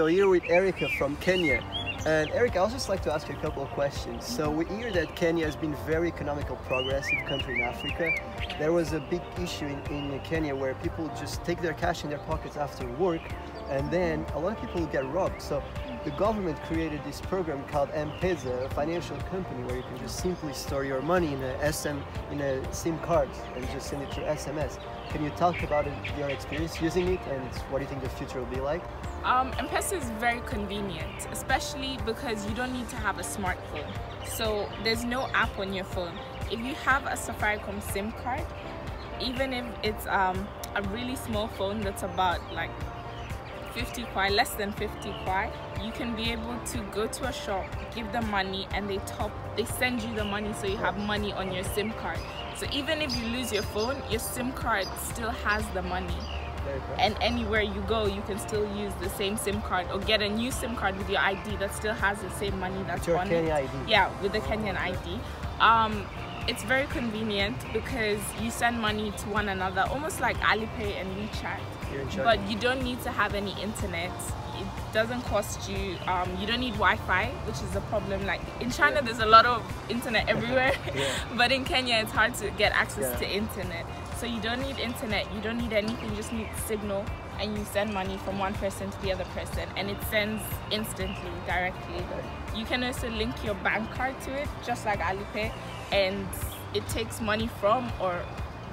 So here with Erica from Kenya. And Eric, I would just like to ask you a couple of questions. So we hear that Kenya has been very economical, progressive country in Africa. There was a big issue in, in Kenya where people just take their cash in their pockets after work, and then a lot of people get robbed. So the government created this program called M-Pesa, a financial company where you can just simply store your money in a SM in a SIM card and just send it through SMS. Can you talk about it, your experience using it and what do you think the future will be like? Um, M-Pesa is very convenient, especially because you don't need to have a smartphone. So there's no app on your phone. If you have a Safaricom SIM card, even if it's um, a really small phone that's about like 50 kuai, less than 50 kuai, you can be able to go to a shop, give them money, and they top, they send you the money so you have money on your SIM card. So even if you lose your phone, your SIM card still has the money. And anywhere you go, you can still use the same SIM card or get a new SIM card with your ID that still has the same money that's on Kenya it. ID. Yeah, with the Kenyan ID. Um, it's very convenient because you send money to one another, almost like Alipay and WeChat. You're in charge. But you don't need to have any internet. It doesn't cost you. Um, you don't need Wi-Fi, which is a problem. Like in China, Yeah. there's a lot of internet everywhere, Yeah. but in Kenya, it's hard to get access Yeah. to internet. So you don't need internet. You don't need anything. You just need signal, and you send money from one person to the other person, and it sends instantly, directly. You can also link your bank card to it, just like Alipay, and it takes money from or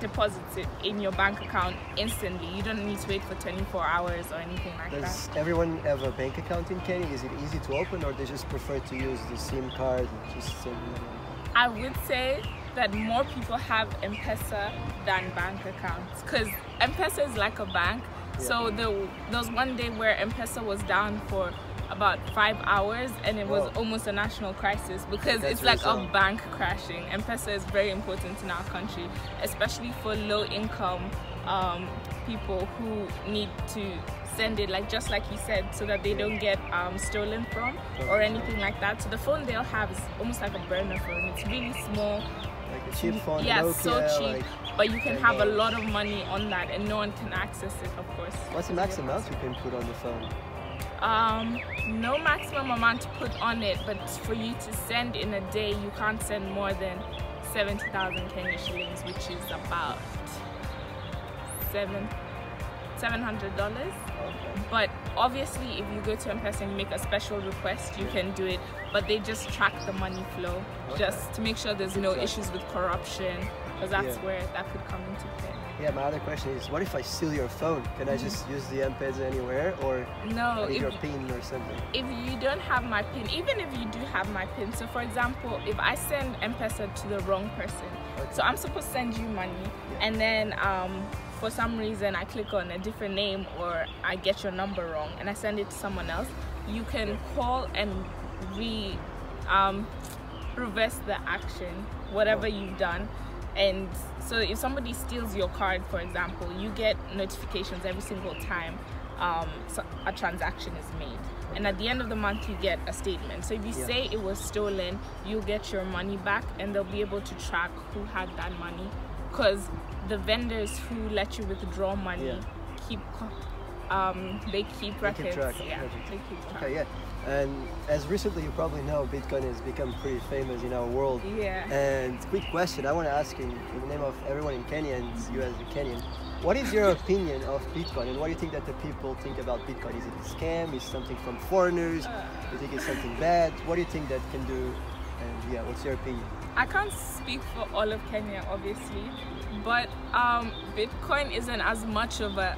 deposits it in your bank account instantly. You don't need to wait for 24 hours or anything like Does that. everyone have a bank account in Kenya? Is it easy to open or they just prefer to use the SIM card and just send money? I would say that more people have M-Pesa than bank accounts because M-Pesa is like a bank. So the, there was one day where M-Pesa was down for about five hours and it was Whoa. almost a national crisis because That's it's like a bank crashing. M-Pesa is very important in our country, especially for low income um, people who need to send it like just like you said so that they don't get um, stolen from or anything like that. So the phone they'll have is almost like a burner phone. It's really small. Like a cheap phone, yeah Nokia, so cheap like but you can have a lot of money on that and no one can access it of course. What's the max amount you can put on the phone? Um no maximum amount to put on it but for you to send in a day you can't send more than 70,000 Kenya shillings which is about seven seven hundred dollars Okay. but obviously if you go to M-Pesa and make a special request you can do it but they just track the money flow Okay. just to make sure there's no Exactly. issues with corruption because that's Yeah. where that could come into play Yeah, my other question is, what if I steal your phone? Can I just use the M-Pesa anywhere or no if, your PIN or something? if you don't have my pin even if you do have my pin so for example if i send m-pesa to the wrong person Okay. so i'm supposed to send you money Yeah. and then um, for some reason i click on a different name or i get your number wrong and i send it to someone else you can call and re um, reverse the action whatever you've done. And so if somebody steals your card for example you get notifications every single time um, so a transaction is made. And at the end of the month you get a statement. So if you Yeah. say it was stolen you'll get your money back and they'll be able to track who had that money because the vendors who let you withdraw money Yeah. keep um, they keep They keep track yeah they keep track Okay, yeah. And as recently you probably know, Bitcoin has become pretty famous in our world. yeah And quick question, I want to ask you in the name of everyone in Kenya and you as a Kenyan, what is your opinion of Bitcoin and what do you think that the people think about Bitcoin? Is it a scam? Is it something from foreigners? Uh. Do you think it's something bad? What do you think that can do? And yeah, what's your opinion? I can't speak for all of Kenya, obviously, but um, Bitcoin isn't as much of a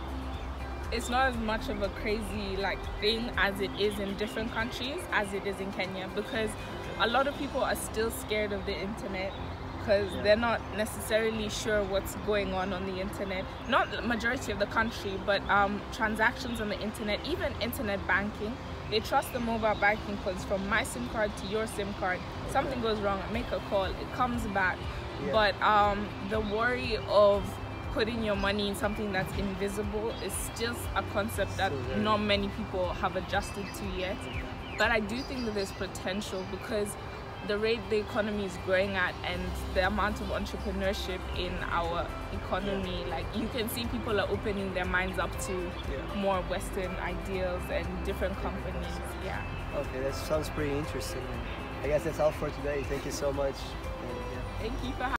it's not as much of a crazy like thing as it is in different countries as it is in Kenya because a lot of people are still scared of the internet because Yeah. they're not necessarily sure what's going on on the internet. Not the majority of the country but um, transactions on the internet even internet banking. They trust the mobile banking because from my sim card to your sim card something goes wrong I make a call it comes back. Yeah. but um, the worry of putting your money in something that's invisible is just a concept that very- not many people have adjusted to yet. But I do think that there's potential because the rate the economy is growing at and the amount of entrepreneurship in our economy like you can see people are opening their minds up to Yeah. more western ideals and different companies yeah Okay, that sounds pretty interesting. I guess that's all for today. Thank you so much. And, yeah. thank you for